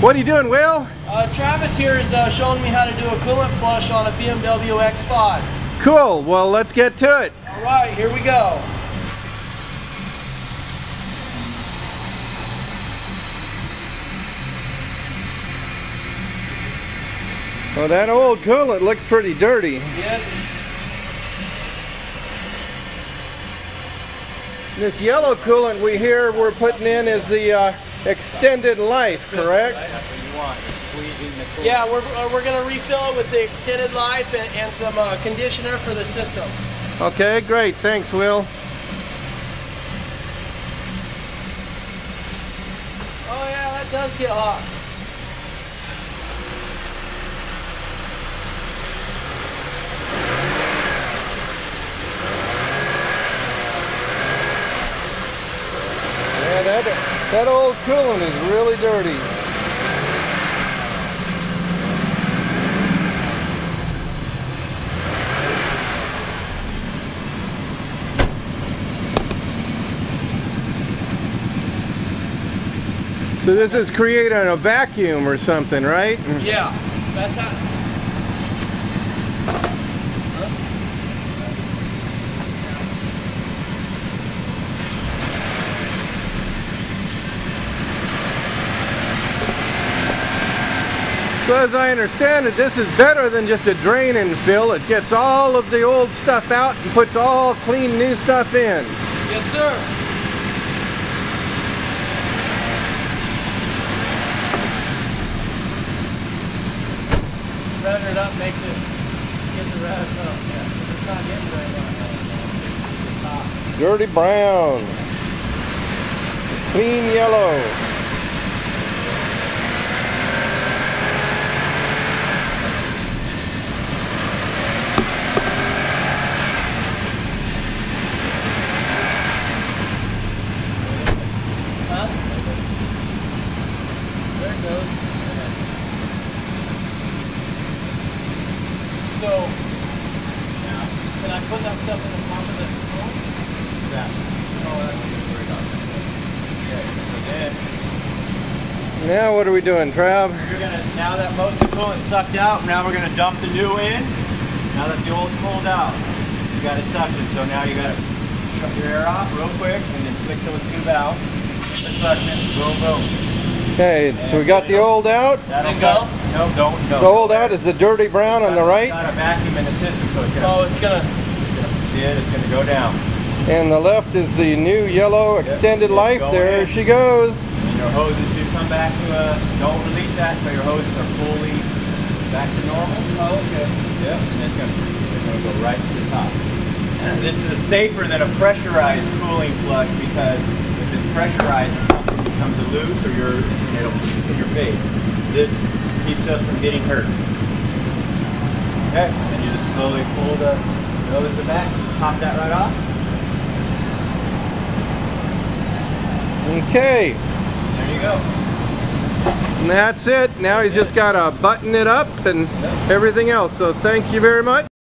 What are you doing, Will? Uh, Travis here is uh, showing me how to do a coolant flush on a BMW X5. Cool. Well, let's get to it. All right, here we go. Well, that old coolant looks pretty dirty. Yes. This yellow coolant we hear we're putting in is the uh, extended life, correct? Yeah, we're, uh, we're going to refill it with the extended life and, and some uh, conditioner for the system. Okay, great. Thanks, Will. Oh yeah, that does get hot. Yeah, that, that old coolant is really dirty. So this is creating a vacuum or something, right? Yeah, that's how. So as I understand it, this is better than just a drain and fill. It gets all of the old stuff out and puts all clean new stuff in. Yes, sir. Render it up, makes it get the rest up. Yeah, it's not getting very much. It's. Dirty brown. Clean yellow. It goes. So, now, can I put that stuff in the top of the phone? Yeah. Oh, that's very Okay, so then Now what are we doing, Trav? you're gonna now that most of the coolant's sucked out, now we're gonna dump the new in. Now that the old's pulled out, you got to suck it. So now you gotta shut your air off real quick and then flick those two valves. The suction, boom, boom. Okay, so we got the old out. That'll Then go? No, don't, don't. The old out is the dirty brown on the right, Got a vacuum in the system, so it's Oh, gonna, it's gonna. see it, it's gonna go down. and the left is the new yellow extended Yep, life. There in. she goes. And your hoses should come back to a, don't release that so your hoses are fully back to normal. Oh, okay. Yep, and it's gonna, it's gonna go right to the top. This is safer than a pressurized cooling flush because if it's pressurized, becomes loose or you're, it'll in your face. This keeps us from getting hurt. Okay, and you just slowly pull the nose the back, pop that right off. Okay, There you go. and that's it. Now he's just got to button it up and everything else. So thank you very much.